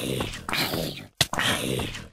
ay, ay, ay.